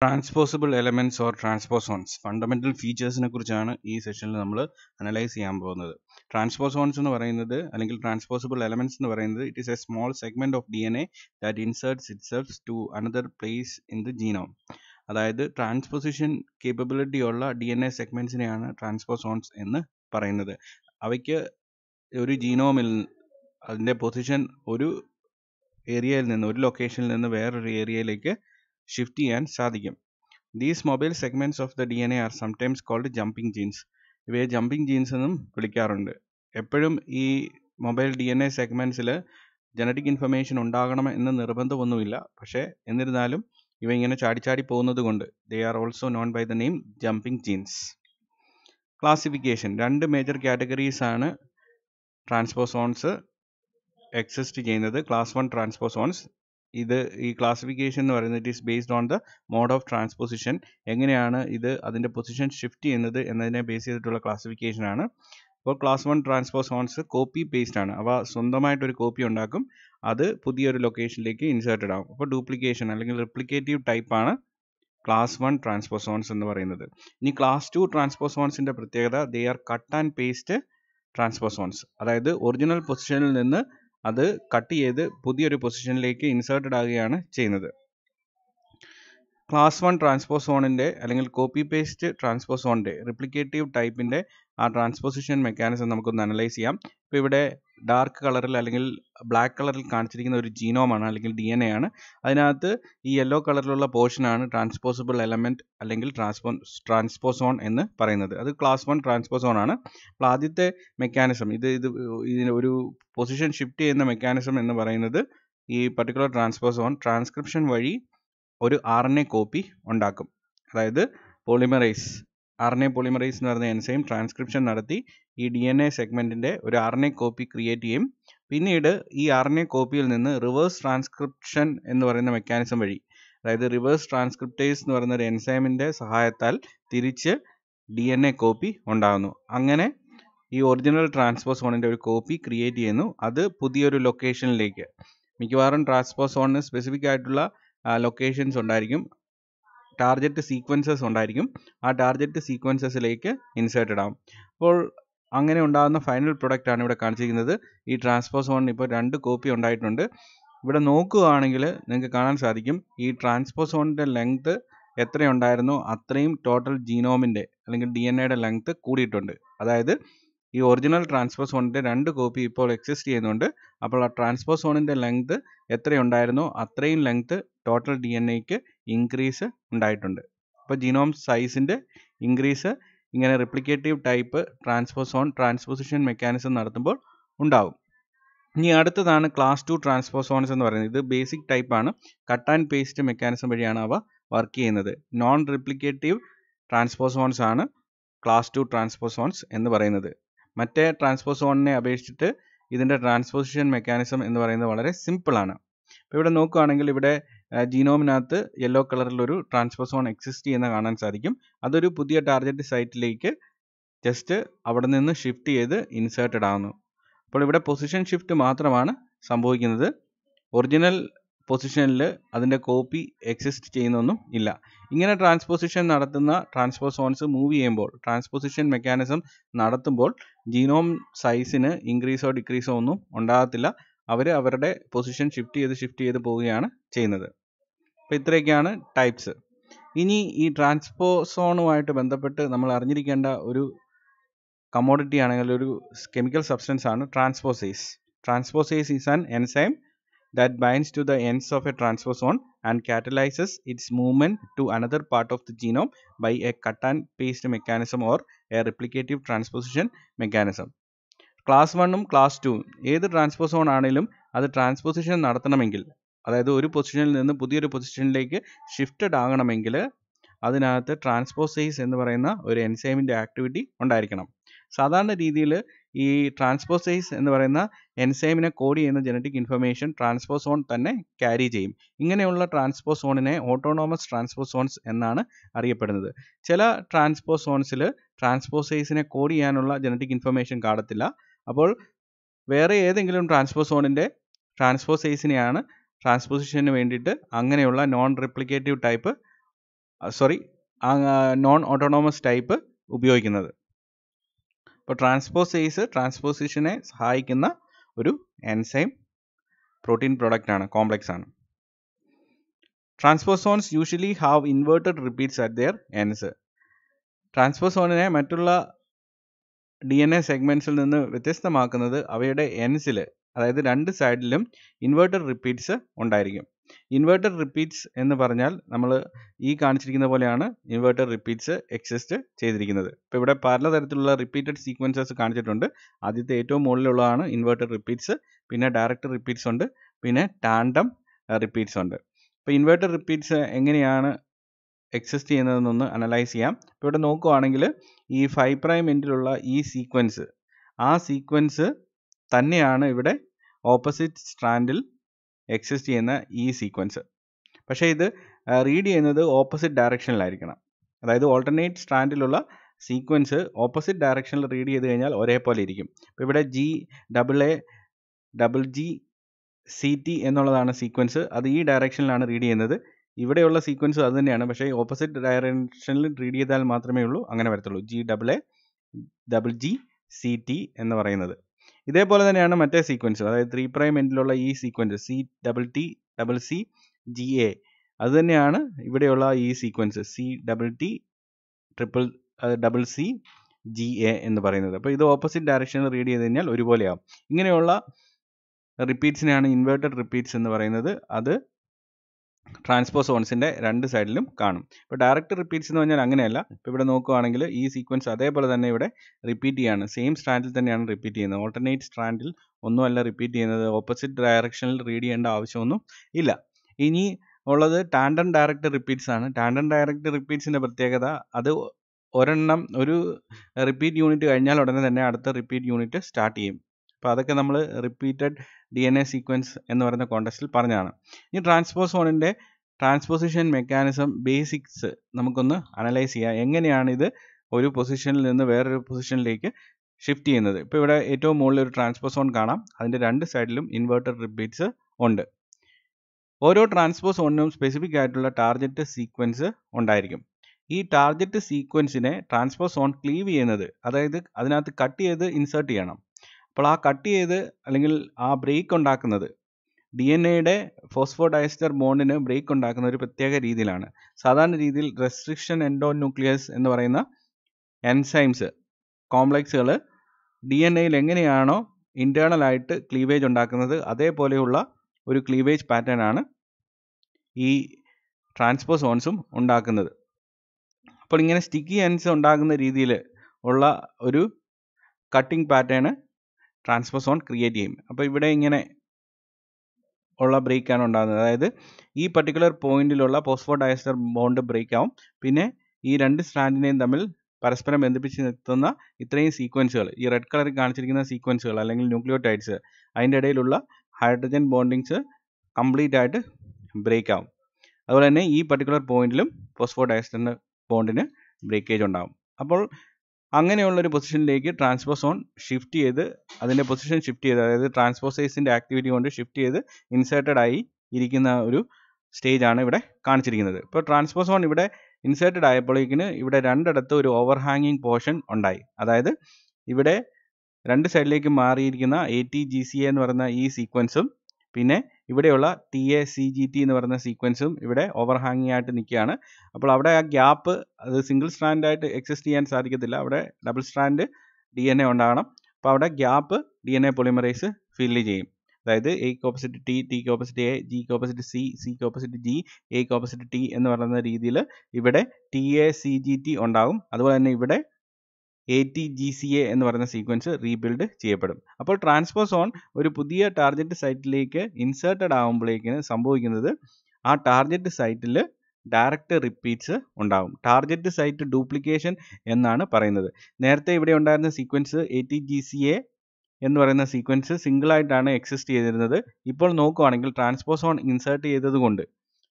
Transposable elements or transposons fundamental ഫീച്ചേഴ്സിനെ കുറിച്ചാണ് ഈ സെഷനിൽ നമ്മൾ അനലൈസ് ചെയ്യാൻ പോകുന്നത്. ട്രാൻസ്പോസോൺസ് എന്ന് പറയുന്നത് അല്ലെങ്കിൽ ട്രാൻസ്പോസിബിൾ എലമെന്റ്സ് എന്ന് പറയുന്നത് it is a small segment of D N A that inserts itself to another place in the genome അതായത് ട്രാൻസ്പോസിഷൻ കേപ്പബിലിറ്റി ഉള്ള ഡി എൻ എ സെഗ്മെന്റ്സിനെയാണ് ട്രാൻസ്പോസോൺസ് എന്ന് പറയുന്നത്. അവയ്ക്ക് ഒരു ജീനോമിൽ അതിന്റെ പൊസിഷൻ ഒരു ഏരിയയിൽ നിന്ന് ഒരു ലൊക്കേഷനിൽ നിന്ന് വേറൊരു ഏരിയയിലേക്ക് ഷിഫ്റ്റ് ചെയ്യാൻ സാധിക്കും. These mobile segments of the D N A are sometimes called jumping genes ഇവയെ ജമ്പിംഗ് ജീൻസ് എന്നും വിളിക്കാറുണ്ട്. എപ്പോഴും ഈ മൊബൈൽ ഡി എൻ എ സെഗ്മെന്റ്സിൽ ജനറ്റിക് ഇൻഫർമേഷൻ ഉണ്ടാകണം എന്ന് നിർബന്ധമൊന്നുമില്ല. പക്ഷേ എന്നിരുന്നാലും ഇവ ഇങ്ങനെ ചാടി ചാടി പോകുന്നത് കൊണ്ട് they are also known by the name jumping genes classification രണ്ട് മേജർ കാറ്റഗറീസ് ആണ് ട്രാൻസ്പോസോൺസ് എക്സിസ്റ്റ് ചെയ്യുന്നത്. ക്ലാസ് വൺ ട്രാൻസ്പോസോൺസ് ഇത് ഈ ക്ലാസിഫിക്കേഷൻ എന്ന് പറയുന്നത് it is based on the mode of transposition എങ്ങനെയാണ് ഇത് അതിന്റെ പൊസിഷൻ ഷിഫ്റ്റ് ചെയ്യുന്നത് എന്നതിനെ ബേസ് ചെയ്തിട്ടുള്ള ക്ലാസിഫിക്കേഷൻ ആണ്. അപ്പോൾ class one transposons copy paste ആണ്. അവ സ്വന്തമായിട്ടൊരു കോപ്പി ഉണ്ടാക്കും. അത് പുതിയൊരു ലൊക്കേഷനിലേക്ക് ഇൻസേർട്ടഡ് ആകും അപ്പോൾ ഡ്യൂപ്ലിക്കേഷൻ അല്ലെങ്കിൽ റിപ്ലിക്കേറ്റീവ് ടൈപ്പ് ആണ് ക്ലാസ് വൺ ട്രാൻസ്പോസോൺസ് എന്ന് പറയുന്നത്. ഇനി ക്ലാസ് ടു ട്രാൻസ്പോസോൺസിന്റെ പ്രത്യേകത they are cut and paste transposons അതായത് ഒറിജിനൽ പൊസിഷനിൽ നിന്ന് അത് കട്ട് ചെയ്ത് പുതിയൊരു പൊസിഷനിലേക്ക് ഇൻസേർട്ടഡ് ആകുകയാണ് ചെയ്യുന്നത്. ക്ലാസ് വൺ ട്രാൻസ്പോസോണിന്റെ അല്ലെങ്കിൽ കോപ്പി പേസ്റ്റ് ട്രാൻസ്പോസോണിന്റെ റിപ്ലിക്കേറ്റീവ് ടൈപ്പിന്റെ ആ ട്രാൻസ്പോസിഷൻ മെക്കാനിസം നമുക്കൊന്ന് അനലൈസ് ചെയ്യാം. ഇപ്പോൾ ഇവിടെ ഡാർക്ക് കളറിൽ അല്ലെങ്കിൽ ബ്ലാക്ക് കളറിൽ കാണിച്ചിരിക്കുന്ന ഒരു ജീനോമാണ് അല്ലെങ്കിൽ ഡി എൻ ആണ്. അതിനകത്ത് ഈ യെല്ലോ കളറിലുള്ള പോർഷനാണ് ട്രാൻസ്പോസിബിൾ എലമെന്റ് അല്ലെങ്കിൽ ട്രാൻസ്പോ ട്രാൻസ്പോസോൺ എന്ന് പറയുന്നത്. അത് ക്ലാസ് വൺ ട്രാൻസ്പോസോൺ ആണ്. അപ്പോൾ ആദ്യത്തെ മെക്കാനിസം ഇത് ഇത് ഇതിന് ഒരു പൊസിഷൻ ഷിഫ്റ്റ് ചെയ്യുന്ന മെക്കാനിസം എന്ന് പറയുന്നത് ഈ പർട്ടിക്കുലർ ട്രാൻസ്പോസോൺ ട്രാൻസ്ക്രിപ്ഷൻ വഴി ഒരു ആർ എൻ എ കോപ്പി ഉണ്ടാക്കും. അതായത് polymerase. R N A polymerase എന്ന് പറയുന്ന എൻസൈം ട്രാൻസ്ക്രിപ്ഷൻ നടത്തി ഈ ഡി എൻ എ സെഗ്മെന്റിന്റെ ഒരു R N A copy create ചെയ്യും. പിന്നീട് ഈ ആർ എൻ എ കോപ്പിയിൽ നിന്ന് റിവേഴ്സ് ട്രാൻസ്ക്രിപ്ഷൻ എന്ന് പറയുന്ന മെക്കാനിസം വഴി അതായത് റിവേഴ്സ് ട്രാൻസ്ക്രിപ്റ്റേഴ്സ് എന്ന് പറയുന്ന ഒരു എൻസൈമിന്റെ സഹായത്താൽ തിരിച്ച് ഡി എൻ എ കോപ്പി ഉണ്ടാകുന്നു അങ്ങനെ ഈ ഒറിജിനൽ ട്രാൻസ്പോസോണിന്റെ ഒരു കോപ്പി ക്രിയേറ്റ് ചെയ്യുന്നു. അത് പുതിയൊരു ലൊക്കേഷനിലേക്ക്. മിക്കവാറും ട്രാൻസ്പോസോണിന് സ്പെസിഫിക് ആയിട്ടുള്ള ലൊക്കേഷൻസ് ഉണ്ടായിരിക്കും. ടാർജറ്റ് സീക്വൻസസ് ഉണ്ടായിരിക്കും. ആ ടാർജറ്റ് സീക്വൻസസിലേക്ക് ഇൻസേർട്ട് ആവും അപ്പോൾ അങ്ങനെ ഉണ്ടാകുന്ന ഫൈനൽ പ്രൊഡക്റ്റ് ആണ് ഇവിടെ കാണിച്ചിരിക്കുന്നത്. ഈ ട്രാൻസ്പോസോണിന് ഇപ്പോൾ രണ്ട് കോപ്പി ഉണ്ടായിട്ടുണ്ട്. ഇവിടെ നോക്കുകയാണെങ്കിൽ നിങ്ങൾക്ക് കാണാൻ സാധിക്കും. ഈ ട്രാൻസ്പോസോണിന്റെ ലെങ്ത് എത്രയുണ്ടായിരുന്നു? അത്രയും ടോട്ടൽ ജീനോമിന്റെ അല്ലെങ്കിൽ ഡി എൻ എയുടെ ലെങ്ത് കൂടിയിട്ടുണ്ട്. അതായത് ഈ ഒറിജിനൽ ട്രാൻസ്പോസോണിന്റെ രണ്ട് കോപ്പി ഇപ്പോൾ എക്സിസ്റ്റ് ചെയ്യുന്നുണ്ട്. അപ്പോൾ ആ ട്രാൻസ്പോസോണിന്റെ ലെങ്ത് എത്രയുണ്ടായിരുന്നോ? അത്രയും ലെങ്ത് ടോട്ടൽ ഡി എൻ എക്ക് ഇൻക്രീസ് ഉണ്ടായിട്ടുണ്ട്. അപ്പോൾ ജീനോം സൈസിന്റെ ഇൻക്രീസ് ഇങ്ങനെ replicative type transposon transposition mechanism നടത്തുമ്പോൾ ഉണ്ടാവും. ഇനി അടുത്തതാണ് ക്ലാസ് ടു ട്രാൻസ്പോസോൺസ് എന്ന് പറയുന്നത്. ഇത് ബേസിക് ടൈപ്പാണ് കട്ട് ആൻഡ് പേസ്റ്റ് മെക്കാനിസം വഴിയാണ് അവ വർക്ക് ചെയ്യുന്നത്. നോൺ റിപ്ലിക്കേറ്റീവ് ട്രാൻസ്പോസോൺസ് ആണ് ക്ലാസ് ടു ട്രാൻസ്പോസോൺസ് എന്ന് പറയുന്നത്. മറ്റേ ട്രാൻസ്പോസോണിനെ അപേക്ഷിച്ചിട്ട് ഇതിന്റെ ട്രാൻസ്പോസിഷൻ മെക്കാനിസം എന്ന് പറയുന്നത് വളരെ സിമ്പിളാണ് ഇപ്പോൾ ഇവിടെ നോക്കുകയാണെങ്കിൽ ഇവിടെ ജീനോമിനകത്ത് യെല്ലോ കളറിലൊരു ട്രാൻസ്പോസോൺ എക്സിസ്റ്റ് ചെയ്യുന്ന കാണാൻ സാധിക്കും. അതൊരു പുതിയ ടാർഗറ്റ് സൈറ്റിലേക്ക് ജസ്റ്റ് അവിടെ നിന്ന് ഷിഫ്റ്റ് ചെയ്ത് ഇൻസേർട്ടഡ് ആവുന്നു. അപ്പോൾ ഇവിടെ പൊസിഷൻ ഷിഫ്റ്റ് മാത്രമാണ് സംഭവിക്കുന്നത്. ഒറിജിനൽ പൊസിഷനിൽ അതിന്റെ കോപ്പി എക്സിസ്റ്റ് ചെയ്യുന്നൊന്നും ഇല്ല. ഇങ്ങനെ ട്രാൻസ്പോസിഷൻ നടത്തുന്ന ട്രാൻസ്പോസോൺസ് മൂവ് ചെയ്യുമ്പോൾ ട്രാൻസ്പോസിഷൻ മെക്കാനിസം നടത്തുമ്പോൾ ജീനോം സൈസിന് ഇൻക്രീസോ ഡിക്രീസോ ഒന്നും ഉണ്ടാകത്തില്ല. അവർ അവരുടെ പൊസിഷൻ ഷിഫ്റ്റ് ചെയ്ത് ഷിഫ്റ്റ് ചെയ്ത് പോവുകയാണ് ചെയ്യുന്നത്. അപ്പോൾ ഇത്രയൊക്കെയാണ് ടൈപ്സ്. ഇനി ഈ ട്രാൻസ്പോസോണുമായിട്ട് ബന്ധപ്പെട്ട് നമ്മൾ അറിഞ്ഞിരിക്കേണ്ട ഒരു കമോഡിറ്റി ആണെങ്കിൽ ഒരു കെമിക്കൽ സബ്സ്റ്റൻസ് ആണ് transposase. Transposase is an enzyme that binds to the ends of a transposon and catalyses its movement to another part of the genome by a cut and paste mechanism or a replicative transposition mechanism class വണ്ണും class two ഏത് transposon ആണെങ്കിലും അത് transposition നടത്തണമെങ്കിൽ അതായത് ഒരു പൊസിഷനിൽ നിന്ന് പുതിയൊരു പൊസിഷനിലേക്ക് ഷിഫ്റ്റഡ് ആകണമെങ്കിൽ അതിനകത്ത് ട്രാൻസ്പോസൈസ് എന്ന് പറയുന്ന ഒരു എൻസൈമിന്റെ ആക്ടിവിറ്റി ഉണ്ടായിരിക്കണം. സാധാരണ രീതിയിൽ ഈ ട്രാൻസ്പോസൈസ് എന്ന് പറയുന്ന എൻസൈമിനെ കോഡ് ചെയ്യുന്ന ജനറ്റിക് ഇൻഫർമേഷൻ ട്രാൻസ്പോസോൺ തന്നെ ക്യാരി ചെയ്യും. ഇങ്ങനെയുള്ള ട്രാൻസ്പോസോണിനെ ഓട്ടോണോമസ് ട്രാൻസ്പോസോൺസ് എന്നാണ് അറിയപ്പെടുന്നത്. ചില ട്രാൻസ്പോസോൺസിൽ ട്രാൻസ്പോസൈസിനെ കോഡ് ചെയ്യാനുള്ള ജനറ്റിക് ഇൻഫർമേഷൻ കാണത്തില്ല അപ്പോൾ വേറെ ഏതെങ്കിലും ട്രാൻസ്പോസോണിന്റെ ട്രാൻസ്പോസേസിനെയാണ് ട്രാൻസ്പോസിഷന് വേണ്ടിയിട്ട് അങ്ങനെയുള്ള non replicative type sorry non autonomous type ഉപയോഗിക്കുന്നത്. അപ്പോൾ ട്രാൻസ്പോസേസ് ട്രാൻസ്പോസിഷനെ സഹായിക്കുന്ന ഒരു എൻസൈം പ്രോട്ടീൻ പ്രോഡക്റ്റ് ആണ് കോംപ്ലക്സ് ആണ്. Transposons usually have inverted repeats at their ends ട്രാൻസ്പോസോണിനെ മറ്റുള്ള ഡി എൻ എ സെഗ്മെന്റ്സിൽ നിന്ന് വ്യത്യസ്തമാക്കുന്നത് അവയുടെ എൻസിൽ അതായത് രണ്ട് സൈഡിലും ഇൻവേർട്ടർ റിപ്പീറ്റ്സ് ഉണ്ടായിരിക്കും. ഇൻവേർട്ടർ റിപ്പീറ്റ്സ് എന്ന് പറഞ്ഞാൽ നമ്മൾ ഈ കാണിച്ചിരിക്കുന്ന പോലെയാണ് ഇൻവേർട്ടർ റിപ്പീറ്റ്സ് എക്സിസ്റ്റ് ചെയ്തിരിക്കുന്നത്. ഇപ്പോൾ ഇവിടെ പലതരത്തിലുള്ള റിപ്പീറ്റഡ് സീക്വൻസസ് കാണിച്ചിട്ടുണ്ട്. ആദ്യത്തെ ഏറ്റവും മുകളിലുള്ളതാണ് ഇൻവേർട്ടർ റിപ്പീറ്റ്സ് പിന്നെ ഡയറക്റ്റ് റിപ്പീറ്റ്സ് ഉണ്ട് പിന്നെ ടാൻഡം റിപ്പീറ്റ്സ് ഉണ്ട്. ഇപ്പോൾ ഇൻവേർട്ടർ റിപ്പീറ്റ്സ് എങ്ങനെയാണ് എക്സിസ്റ്റ് ചെയ്യുന്നതെന്നൊന്ന് അനലൈസ് ചെയ്യാം. ഇപ്പോൾ ഇവിടെ നോക്കുവാണെങ്കിൽ ഈ ഫൈവ് പ്രൈം എൻഡിലുള്ള ഈ സീക്വൻസ് ആ സീക്വൻസ് തന്നെയാണ് ഇവിടെ ഓപ്പോസിറ്റ് സ്ട്രാൻഡിൽ എക്സിസ്റ്റ് ചെയ്യുന്ന ഈ സീക്വൻസ് പക്ഷേ ഇത് റീഡ് ചെയ്യുന്നത് ഓപ്പോസിറ്റ് ഡയറക്ഷനിലായിരിക്കണം അതായത് ഓൾട്ടർനേറ്റ് സ്ട്രാൻഡിലുള്ള സീക്വൻസ് ഓപ്പോസിറ്റ് ഡയറക്ഷനിൽ റീഡ് ചെയ്ത് കഴിഞ്ഞാൽ ഒരേപോലെ ഇരിക്കും. ഇപ്പോൾ ഇവിടെ G double A double G C T എന്നുള്ളതാണ് സീക്വൻസ് അത് ഈ ഡയറക്ഷനിലാണ് റീഡ് ചെയ്യുന്നത്. ഇവിടെയുള്ള സീക്വൻസ് അത് തന്നെയാണ്. പക്ഷേ ഓപ്പോസിറ്റ് ഡയറക്ഷനിൽ റീഡ് ചെയ്താൽ മാത്രമേ ഉള്ളൂ. അങ്ങനെ വരത്തുള്ളൂ. G double A double G C T എന്ന് പറയുന്നത്. ഇതേപോലെ തന്നെയാണ് മറ്റേ സീക്വൻസ് അതായത് ത്രീ പ്രൈം എൻഡിലുള്ള ഈ sequence C double T double C G A അത് തന്നെയാണ് ഇവിടെയുള്ള ഈ sequence C double T triple double C G A എന്ന് പറയുന്നത്. അപ്പോൾ ഇത് ഓപ്പോസിറ്റ് ഡയറക്ഷനിൽ റീഡ് ചെയ്ത് കഴിഞ്ഞാൽ ഒരുപോലെയാവും. ഇങ്ങനെയുള്ള റിപ്പീറ്റ്സിനെയാണ് ഇൻവേർട്ടഡ് റിപ്പീറ്റ്സ് എന്ന് പറയുന്നത്. അത് ട്രാൻസ്പോസോൺസിന്റെ രണ്ട് സൈഡിലും കാണും. ഇപ്പോൾ ഡയറക്റ്റ് റിപ്പീറ്റ്സ് എന്ന് പറഞ്ഞാൽ അങ്ങനെയല്ല. ഇപ്പോൾ ഇവിടെ നോക്കുകയാണെങ്കിൽ ഈ സീക്വൻസ് അതേപോലെ തന്നെ ഇവിടെ റിപ്പീറ്റ് ചെയ്യാണ്. സെയിം സ്ട്രാൻഡിൽ തന്നെയാണ് റിപ്പീറ്റ് ചെയ്യുന്നത്. ഓൾട്ടർനേറ്റ് സ്ട്രാൻഡിൽ ഒന്നുമല്ല റിപ്പീറ്റ് ചെയ്യുന്നത്. ഓപ്പോസിറ്റ് ഡയറക്ഷനിൽ റീഡ് ചെയ്യേണ്ട ആവശ്യമൊന്നും ഇല്ല. ഇനി ഉള്ളത് ടാൻഡൻ ഡയറക്റ്റ് റിപ്പീറ്റ്സ് ആണ്. ടാൻഡൻ ഡയറക്റ്റ് റിപ്പീറ്റ്സിന്റെ പ്രത്യേകത അത് ഒരെണ്ണം ഒരു റിപ്പീറ്റ് യൂണിറ്റ് കഴിഞ്ഞാൽ ഉടനെ തന്നെ അടുത്ത റിപ്പീറ്റ് യൂണിറ്റ് സ്റ്റാർട്ട് ചെയ്യും. അപ്പോൾ അതൊക്കെ നമ്മൾ repeated D N A sequence എന്ന് പറയുന്ന കോണ്ടസ്റ്റിൽ പറഞ്ഞതാണ്. ഈ ട്രാൻസ്പോസോണിന്റെ ട്രാൻസ്പോസിഷൻ മെക്കാനിസം ബേസിക്സ് നമുക്കൊന്ന് അനലൈസ് ചെയ്യാം. എങ്ങനെയാണ് ഇത് ഒരു പൊസിഷനിൽ നിന്ന് വേറൊരു പൊസിഷനിലേക്ക് ഷിഫ്റ്റ് ചെയ്യുന്നത്? ഇപ്പോൾ ഇവിടെ ഏറ്റവും മുകളിൽ ഒരു ട്രാൻസ്പോസോൺ കാണാം. അതിന്റെ രണ്ട് സൈഡിലും ഇൻവേർട്ടഡ് റിപ്പീറ്റ്സ് ഉണ്ട്. ഓരോ ട്രാൻസ്പോസോണിനും സ്പെസിഫിക് ആയിട്ടുള്ള ടാർഗറ്റ് സീക്വൻസ് ഉണ്ടായിരിക്കും. ഈ ടാർഗറ്റ് സീക്വൻസിനെ ട്രാൻസ്പോസോൺ ക്ലീവ് ചെയ്യുന്നത് അതായത് അതിനകത്ത് കട്ട് ചെയ്ത് ഇൻസേർട്ട് ചെയ്യണം. അപ്പോൾ ആ കട്ട് ചെയ്ത് അല്ലെങ്കിൽ ആ ബ്രേക്ക് ഉണ്ടാക്കുന്നത് ഡി എൻ എയുടെ ഫോസ്ഫോഡയസ്റ്റർ ബോണ്ടിന് ബ്രേക്ക് ഉണ്ടാക്കുന്ന ഒരു പ്രത്യേക രീതിയിലാണ്. സാധാരണ രീതിയിൽ റെസ്ട്രിക്ഷൻ എൻഡോ ന്യൂക്ലിയസ് എന്ന് പറയുന്ന എൻസൈംസ് കോംപ്ലക്സുകൾ ഡി എൻ എയിൽ എങ്ങനെയാണോ ഇന്റേർണൽ ആയിട്ട് ക്ലീവേജ് ഉണ്ടാക്കുന്നത് അതേപോലെയുള്ള ഒരു ക്ലീവേജ് പാറ്റേൺ ആണ് ഈ ട്രാൻസ്പോസോൺസും ഉണ്ടാക്കുന്നത്. അപ്പോൾ ഇങ്ങനെ സ്റ്റിക്കി എൻസ് ഉണ്ടാകുന്ന രീതിയിൽ ഉള്ള ഒരു കട്ടിംഗ് പാറ്റേൺ ട്രാൻസ്പോസോൺ ക്രിയേറ്റ് ചെയ്യും. അപ്പോൾ ഇവിടെ ഇങ്ങനെ ഉള്ള ബ്രേക്കാണ് ഉണ്ടാകുന്നത്. അതായത് ഈ പർട്ടിക്കുലർ പോയിന്റിലുള്ള പോസ്ഫോഡയസ്റ്റർ ബോണ്ട് ബ്രേക്ക് ആവും. പിന്നെ ഈ രണ്ട് സ്ട്രാൻഡിനെയും തമ്മിൽ പരസ്പരം ബന്ധിപ്പിച്ച് നിർത്തുന്ന ഇത്രയും സീക്വൻസുകൾ ഈ റെഡ് കളറിൽ കാണിച്ചിരിക്കുന്ന സീക്വൻസുകൾ അല്ലെങ്കിൽ ന്യൂക്ലിയോടൈഡ്സ് അതിന്റെ ഇടയിലുള്ള ഹൈഡ്രജൻ ബോണ്ടിങ്സ് കംപ്ലീറ്റ് ആയിട്ട് ബ്രേക്ക് ആവും. അതുപോലെ തന്നെ ഈ പർട്ടിക്കുലർ പോയിന്റിലും ഫോസ്ഫോഡയസ്റ്ററിന്റെ ബോണ്ടിന് ബ്രേക്കേജ് ഉണ്ടാവും. അപ്പോൾ അങ്ങനെയുള്ള ഒരു പൊസിഷനിലേക്ക് ട്രാൻസ്പോസോൺ ഷിഫ്റ്റ് ചെയ്ത് അതിന്റെ പൊസിഷൻ ഷിഫ്റ്റ് ചെയ്ത് അതായത് ട്രാൻസ്പോസേസിന്റെ ആക്ടിവിറ്റി കൊണ്ട് ഷിഫ്റ്റ് ചെയ്ത് ഇൻസേർട്ടഡ് ആയി ഇരിക്കുന്ന ഒരു സ്റ്റേജ് ആണ് ഇവിടെ കാണിച്ചിരിക്കുന്നത്. ഇപ്പോൾ ട്രാൻസ്പോസോൺ ഇവിടെ ഇൻസേർട്ടഡ് ആയപ്പോഴേക്കിന് ഇവിടെ രണ്ടിടത്ത് ഒരു ഓവർ ഹാങ്ങിങ് പോർഷൻ ഉണ്ടായി. അതായത് ഇവിടെ രണ്ട് സൈഡിലേക്ക് മാറിയിരിക്കുന്ന എ ടി ജി സി എന്ന് പറയുന്ന ഈ സീക്വൻസും പിന്നെ ഇവിടെയുള്ള T A C G T എന്ന് പറയുന്ന സീക്വൻസും ഇവിടെ ഓവർ ഹാങ്ങിങ് ആയിട്ട് നിൽക്കുകയാണ്. അപ്പോൾ അവിടെ ആ ഗ്യാപ്പ് അത് സിംഗിൾ സ്ട്രാൻഡായിട്ട് എക്സിസ്റ്റ് ചെയ്യാൻ സാധിക്കത്തില്ല. അവിടെ double strand D N A ഉണ്ടാകണം. അപ്പോൾ അവിടെ gap D N A polymerase fill ചെയ്യും. അതായത് A opposite T T opposite A G opposite C C opposite G A opposite T എന്ന് പറയുന്ന രീതിയിൽ ഇവിടെ T A C G T ഉണ്ടാകും. അതുപോലെ തന്നെ ഇവിടെ A T G C A എന്ന് പറയുന്ന സീക്വൻസ് റീബിൽഡ് ചെയ്യപ്പെടും. അപ്പോൾ ട്രാൻസ്പോസോൺ ഒരു പുതിയ ടാർഗറ്റ് സൈറ്റിലേക്ക് ഇൻസേർട്ടഡ് ആകുമ്പോഴേക്കിന് സംഭവിക്കുന്നത് ആ ടാർഗറ്റ് സൈറ്റിൽ ഡയറക്റ്റ് റിപ്പീറ്റ്സ് ഉണ്ടാകും ടാർഗറ്റ് സൈറ്റ് ഡ്യൂപ്ലിക്കേഷൻ എന്നാണ് പറയുന്നത്. നേരത്തെ ഇവിടെ ഉണ്ടായിരുന്ന sequence A T G C A എന്ന് പറയുന്ന സീക്വൻസ് സിംഗിൾ ആയിട്ടാണ് എക്സിസ്റ്റ് ചെയ്തിരുന്നത്. ഇപ്പോൾ നോക്കുവാണെങ്കിൽ ട്രാൻസ്പോസോൺ ഇൻസേർട്ട് ചെയ്തതുകൊണ്ട്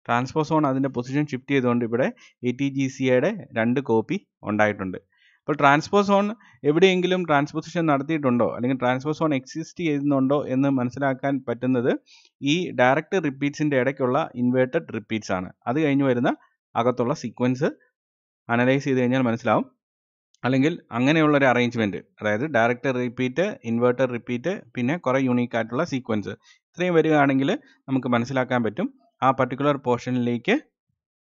ട്രാൻസ്പോസോൺ അതിന്റെ പൊസിഷൻ ഷിഫ്റ്റ് ചെയ്തുകൊണ്ട് ഇവിടെ എ ടി ജി സി എയുടെ രണ്ട് കോപ്പി ഉണ്ടായിട്ടുണ്ട്. അപ്പോൾ ട്രാൻസ്പോസോൺ എവിടെയെങ്കിലും ട്രാൻസ്പോസിഷൻ നടത്തിയിട്ടുണ്ടോ? അല്ലെങ്കിൽ ട്രാൻസ്പോസോൺ എക്സിസ്റ്റ് ചെയ്യുന്നുണ്ടോ എന്ന് മനസ്സിലാക്കാൻ പറ്റുന്നത് ഈ ഡയറക്റ്റ് റിപ്പീറ്റ്സിന്റെ ഇടയ്ക്കുള്ള ഇൻവേർട്ടഡ് റിപ്പീറ്റ്സ് ആണ്. അത് കഴിഞ്ഞ് വരുന്ന അകത്തുള്ള സീക്വൻസ് അനലൈസ് ചെയ്ത് കഴിഞ്ഞാൽ മനസ്സിലാവും. അല്ലെങ്കിൽ അങ്ങനെയുള്ള ഒരു അറേഞ്ച്മെന്റ് അതായത് ഡയറക്റ്റ് റിപ്പീറ്റ് ഇൻവേർട്ടർ റിപ്പീറ്റ് പിന്നെ കുറേ യൂണീക്ക് ആയിട്ടുള്ള സീക്വൻസ്. ഇത്രയും വരികയാണെങ്കിൽ നമുക്ക് മനസ്സിലാക്കാൻ പറ്റും. ആ പർട്ടിക്കുലർ പോർഷനിലേക്ക്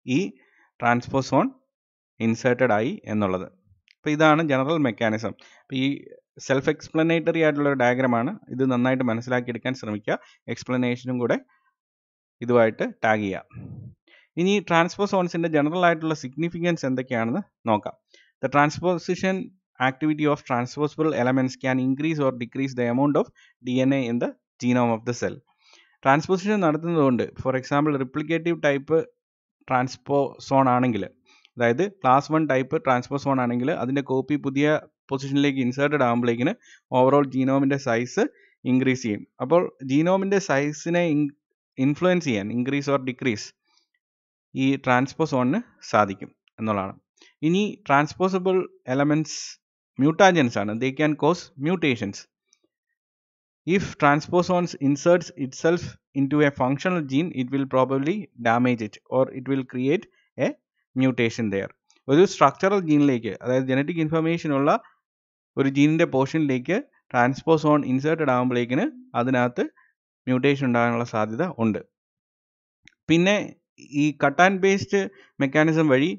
ഈ ട്രാൻസ്പോസോൺ ഇൻസേർട്ടഡ് ആയി എന്നുള്ളത്. അപ്പോൾ ഇതാണ് ജനറൽ മെക്കാനിസം അപ്പോൾ ഈ സെൽഫ് എക്സ്പ്ലനേറ്ററി ആയിട്ടുള്ള ഒരു ഡയഗ്രമാണ് ഇത് നന്നായിട്ട് മനസ്സിലാക്കിയെടുക്കാൻ ശ്രമിക്കുക. എക്സ്പ്ലനേഷനും കൂടെ ഇതുമായിട്ട് ടാഗ് ചെയ്യുക. ഇനി ട്രാൻസ്പോസോൺസിന്റെ ജനറൽ ആയിട്ടുള്ള സിഗ്നിഫിക്കൻസ് എന്തൊക്കെയാണെന്ന് നോക്കാം. The transposition activity of transposable elements can increase or decrease the amount of D N A in the genome of the cell transposition നടത്തുന്നതുകൊണ്ട് for example replicative type transposon ആണെങ്കിൽ അതായത് class one type transposon ആണെങ്കിൽ അതിന്റെ copy പുതിയ പൊസിഷനിലേക്ക് inserted ആകുമ്പോഴേക്കിന് overall ജീനോമിന്റെ size increase ചെയ്യും. അപ്പോൾ ജീനോമിന്റെ സൈസിനെ ഇൻഫ്ലുവൻസ് ചെയ്യാൻ ഇൻക്രീസ് ഓർ ഡിക്രീസ് ഈ ട്രാൻസ്പോസ് വണ്ണിന് സാധിക്കും എന്നുള്ളതാണ്. ഇനി ട്രാൻസ്പോസിബിൾ എലമെന്റ്സ് മ്യൂട്ടാജൻസ് ആണ്. They can cause mutations if transposons inserts itself into a functional gene it will probably damage it or it will a mutation there ഒരു structural ജീനിലേക്ക് അതായത് genetic information ഉള്ള ഒരു ജീനിന്റെ പോർഷനിലേക്ക് ട്രാൻസ്പോസോൺ ഇൻസേർട്ടഡ് ആകുമ്പോഴേക്കിന് അതിനകത്ത് mutation ഉണ്ടാകാനുള്ള സാധ്യത ഉണ്ട്. പിന്നെ ഈ കട്ട് ആൻഡ് പേസ്റ്റ് മെക്കാനിസം വഴി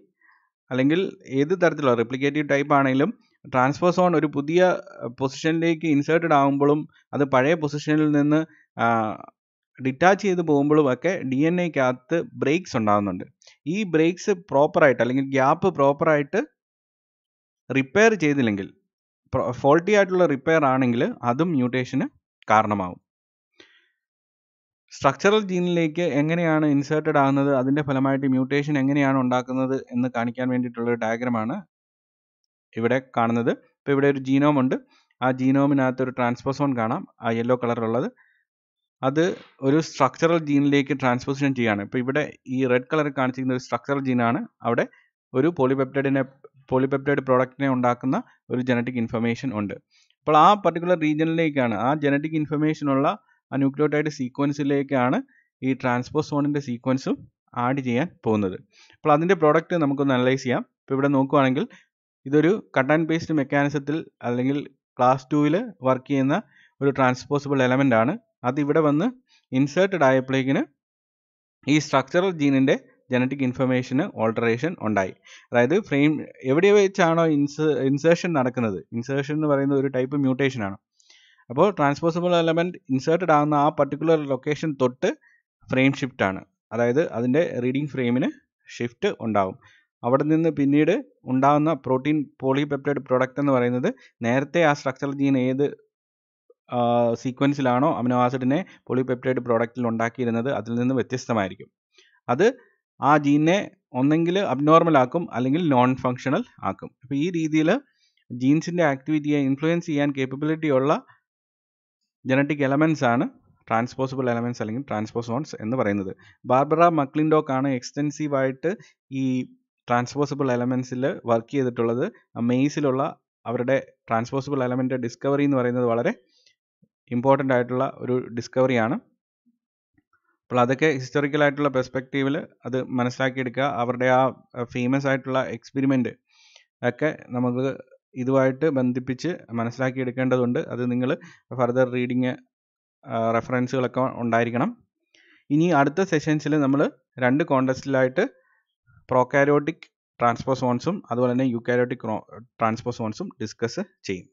അല്ലെങ്കിൽ ഏത് തരത്തിലുള്ള റിപ്ലിക്കേറ്റീവ് ടൈപ്പ് ആണെങ്കിലും ട്രാൻസ്പോസോൺ ഒരു പുതിയ പൊസിഷനിലേക്ക് ഇൻസേർട്ടഡ് ആകുമ്പോഴും അത് പഴയ പൊസിഷനിൽ നിന്ന് ഡിറ്റാച്ച് ചെയ്ത് പോകുമ്പോഴും ഒക്കെ ഡി എൻ എക്കകത്ത് ബ്രേക്സ് ഉണ്ടാകുന്നുണ്ട് ഈ ബ്രേക്സ് പ്രോപ്പറായിട്ട് അല്ലെങ്കിൽ ഗ്യാപ്പ് പ്രോപ്പറായിട്ട് റിപ്പയർ ചെയ്തില്ലെങ്കിൽ ഫോൾട്ടി ആയിട്ടുള്ള റിപ്പയർ ആണെങ്കിൽ അതും മ്യൂട്ടേഷന് കാരണമാവും. സ്ട്രക്ചറൽ ജീനിലേക്ക് എങ്ങനെയാണ് ഇൻസേർട്ടഡ് ആകുന്നത് അതിന്റെ ഫലമായിട്ട് മ്യൂട്ടേഷൻ എങ്ങനെയാണ് ഉണ്ടാക്കുന്നത് എന്ന് കാണിക്കാൻ വേണ്ടിയിട്ടുള്ള ഡയഗ്രമാണ് ഇവിടെ കാണുന്നത്. ഇപ്പോൾ ഇവിടെ ഒരു ജീനോം ഉണ്ട്. ആ ജീനോമിനകത്ത് ഒരു ട്രാൻസ്പോസോൺ കാണാം. ആ യെല്ലോ കളറിലുള്ളത് അത് ഒരു സ്ട്രക്ചറൽ ജീനിലേക്ക് ട്രാൻസ്പോസിഷൻ ചെയ്യാണ് ഇപ്പോൾ ഇവിടെ ഈ റെഡ് കളർ കാണിച്ചിരിക്കുന്ന ഒരു സ്ട്രക്ചറൽ ജീനാണ് അവിടെ ഒരു പോളിപെപ്റ്റൈഡിനെ പോളിപെപ്റ്റൈഡ് പ്രോഡക്റ്റിനെ ഉണ്ടാക്കുന്ന ഒരു ജനറ്റിക് ഇൻഫർമേഷൻ ഉണ്ട്. അപ്പോൾ ആ പർട്ടിക്കുലർ റീജിയനിലേക്കാണ് ആ ജനറ്റിക് ഇൻഫർമേഷൻ ഉള്ള ആ ന്യൂക്ലിയോടൈഡ് സീക്വൻസിലേക്കാണ് ഈ ട്രാൻസ്പോസോണിന്റെ സീക്വൻസും ആഡ് ചെയ്യാൻ പോകുന്നത്. അപ്പോൾ അതിന്റെ പ്രോഡക്റ്റ് നമുക്കൊന്ന് അനലൈസ് ചെയ്യാം. ഇപ്പോൾ ഇവിടെ നോക്കുവാണെങ്കിൽ ഇതൊരു കട്ട് ആൻഡ് പേസ്റ്റ് മെക്കാനിസത്തിൽ അല്ലെങ്കിൽ ക്ലാസ് ടൂവിൽ വർക്ക് ചെയ്യുന്ന ഒരു ട്രാൻസ്പോസിബിൾ എലമെന്റ് ആണ്. അത് ഇവിടെ വന്ന് ഇൻസേർട്ടഡ് ആയപ്പോഴേക്കിന് ഈ സ്ട്രക്ചറൽ ജീനിന്റെ ജനറ്റിക് ഇൻഫർമേഷന് ഓൾട്ടറേഷൻ ഉണ്ടായി. അതായത് ഫ്രെയിം എവിടെ വെച്ചാണോ ഇൻസ ഇൻസേർഷൻ നടക്കുന്നത്? ഇൻസേർഷൻ എന്ന് പറയുന്ന ഒരു ടൈപ്പ് മ്യൂട്ടേഷൻ ആണ്. അപ്പോൾ ട്രാൻസ്പോസിബിൾ എലമെന്റ് ഇൻസേർട്ടഡ് ആകുന്ന ആ പർട്ടിക്കുലർ ലൊക്കേഷൻ തൊട്ട് ഫ്രെയിം ഷിഫ്റ്റ് ആണ്. അതായത് അതിന്റെ റീഡിംഗ് ഫ്രെയിമിന് ഷിഫ്റ്റ് ഉണ്ടാവും. അവിടെ നിന്ന് പിന്നീട് ഉണ്ടാകുന്ന പ്രോട്ടീൻ പോളിപെപ്റ്റൈഡ് പ്രൊഡക്റ്റ് എന്ന് പറയുന്നത് നേരത്തെ ആ സ്ട്രക്ചറൽ ജീൻ ഏത് സീക്വൻസിലാണോ അമിനോ ആസിഡിനെ പോളിപെപ്റ്റൈഡ് പ്രോഡക്റ്റിൽ ഉണ്ടാക്കിയിരുന്നത്? അതിൽ നിന്ന് വ്യത്യസ്തമായിരിക്കും. അത് ആ ജീനെ ഒന്നെങ്കിൽ അബ്നോർമൽ ആക്കും അല്ലെങ്കിൽ നോൺ ഫങ്ഷണൽ ആക്കും. അപ്പോൾ ഈ രീതിയിൽ ജീൻസിന്റെ ആക്ടിവിറ്റിയെ ഇൻഫ്ലുവൻസ് ചെയ്യാൻ കേപ്പബിലിറ്റി ഉള്ള ജനറ്റിക് എലമെൻസ് ആണ് ട്രാൻസ്പോസിബിൾ എലമെൻസ് അല്ലെങ്കിൽ ട്രാൻസ്പോസോൺസ് എന്ന് പറയുന്നത്. ബാർബറ മക്ലിൻഡോക്ക് ആണ് എക്സ്റ്റെൻസീവ് ആയിട്ട് ഈ ട്രാൻസ്പോസിബിൾ എലമെൻസിൽ വർക്ക് ചെയ്തിട്ടുള്ളത്. മെയ്സിലുള്ള അവരുടെ ട്രാൻസ്പോസിബിൾ എലമെന്റ് ഡിസ്കവറി എന്ന് പറയുന്നത് വളരെ ഇമ്പോർട്ടന്റ് ആയിട്ടുള്ള ഒരു ഡിസ്കവറിയാണ് അപ്പോൾ അതൊക്കെ ഹിസ്റ്റോറിക്കൽ ആയിട്ടുള്ള പെർസ്പെക്റ്റീവിൽ അത് മനസ്സിലാക്കിയെടുക്കുക. അവരുടെ ആ ഫേമസ് ആയിട്ടുള്ള എക്സ്പെരിമെന്റ് ഒക്കെ നമുക്ക് ഇതുമായിട്ട് ബന്ധിപ്പിച്ച് മനസ്സിലാക്കിയെടുക്കേണ്ടതുണ്ട്. അത് നിങ്ങൾ ഫർദർ റീഡിങ് റെഫറൻസുകളൊക്കെ ഉണ്ടായിരിക്കണം. ഇനി അടുത്ത സെഷൻസിൽ നമ്മൾ രണ്ട് കോണ്ടസ്റ്റിലായിട്ട് പ്രോകാരോട്ടിക് ട്രാൻസ്പോസോൺസും അതുപോലെ തന്നെ യുക്കാരോട്ടിക് ട്രാൻസ്പോസോൺസും ഡിസ്കസ് ചെയ്യും.